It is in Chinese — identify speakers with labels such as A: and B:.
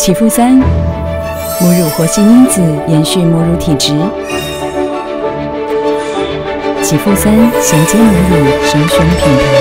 A: 启赋三母乳活性因子延续母乳体质。启赋三衔接母乳首选品牌。